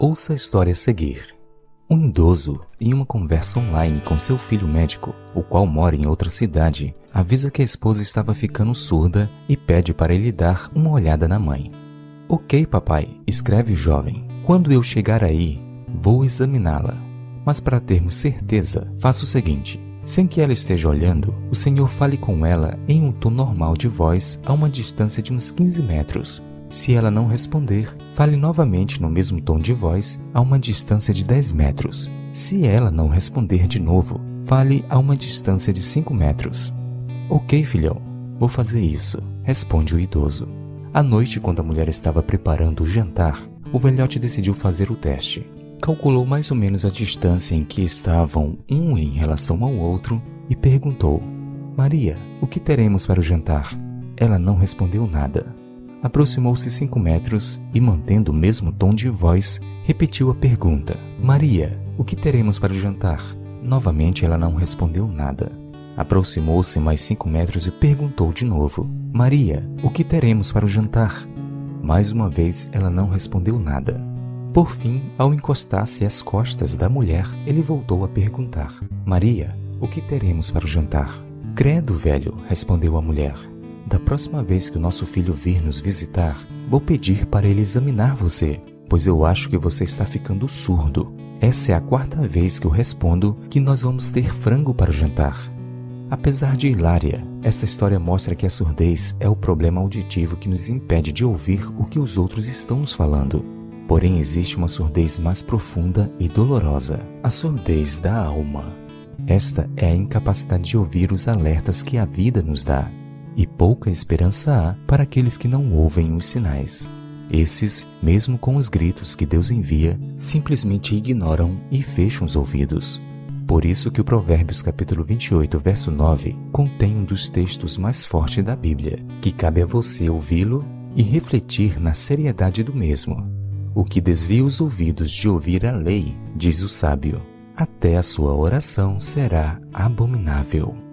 Ouça a história a seguir. Um idoso, em uma conversa online com seu filho médico, o qual mora em outra cidade, avisa que a esposa estava ficando surda e pede para ele dar uma olhada na mãe. Ok, papai, escreve o jovem. Quando eu chegar aí, vou examiná-la. Mas para termos certeza, faça o seguinte: sem que ela esteja olhando, o senhor fale com ela em um tom normal de voz a uma distância de uns 15 metros, se ela não responder, fale novamente no mesmo tom de voz a uma distância de 10 metros. Se ela não responder de novo, fale a uma distância de 5 metros. Ok, filhão, vou fazer isso, responde o idoso. À noite, quando a mulher estava preparando o jantar, o velhote decidiu fazer o teste. Calculou mais ou menos a distância em que estavam um em relação ao outro e perguntou: Maria, o que teremos para o jantar? Ela não respondeu nada aproximou-se cinco metros e, mantendo o mesmo tom de voz, repetiu a pergunta: Maria, o que teremos para o jantar? Novamente ela não respondeu nada. Aproximou-se mais cinco metros e perguntou de novo: Maria, o que teremos para o jantar? Mais uma vez ela não respondeu nada. Por fim, ao encostar-se às costas da mulher, ele voltou a perguntar: Maria, o que teremos para o jantar? Credo, velho, respondeu a mulher. Da próxima vez que o nosso filho vir nos visitar, vou pedir para ele examinar você, pois eu acho que você está ficando surdo. Essa é a quarta vez que eu respondo que nós vamos ter frango para o jantar. Apesar de hilária, esta história mostra que a surdez é o problema auditivo que nos impede de ouvir o que os outros estão nos falando. Porém, existe uma surdez mais profunda e dolorosa, a surdez da alma. Esta é a incapacidade de ouvir os alertas que a vida nos dá e pouca esperança há para aqueles que não ouvem os sinais. Esses, mesmo com os gritos que Deus envia, simplesmente ignoram e fecham os ouvidos. Por isso que o Provérbios capítulo 28, verso 9, contém um dos textos mais fortes da Bíblia, que cabe a você ouvi-lo e refletir na seriedade do mesmo. O que desvia os ouvidos de ouvir a lei, diz o sábio, até a sua oração será abominável.